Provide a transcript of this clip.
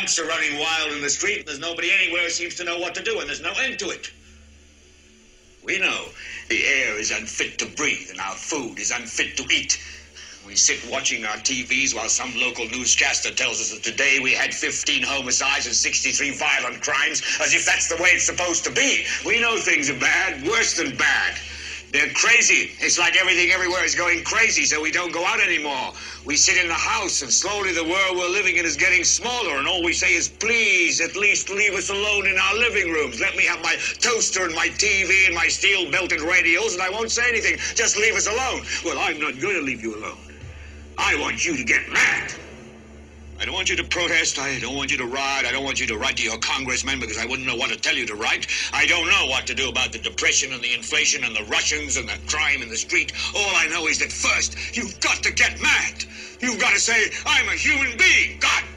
punks are running wild in the street, there's nobody anywhere seems to know what to do, and there's no end to it. We know the air is unfit to breathe, and our food is unfit to eat. We sit watching our TVs while some local newscaster tells us that today we had 15 homicides and 63 violent crimes, as if that's the way it's supposed to be. We know things are bad, worse than bad. They're crazy. It's like everything everywhere is going crazy, so we don't go out anymore. We sit in the house, and slowly the world we're living in is getting smaller, and all we say is, please, at least leave us alone in our living rooms. Let me have my toaster and my TV and my steel belted radios, and I won't say anything. Just leave us alone. Well, I'm not going to leave you alone. I want you to get mad. I don't want you to protest. I don't want you to riot. I don't want you to write to your congressman because I wouldn't know what to tell you to write. I don't know what to do about the depression and the inflation and the Russians and the crime in the street. All I know is that first, you've got to get mad. You've got to say, I'm a human being. God.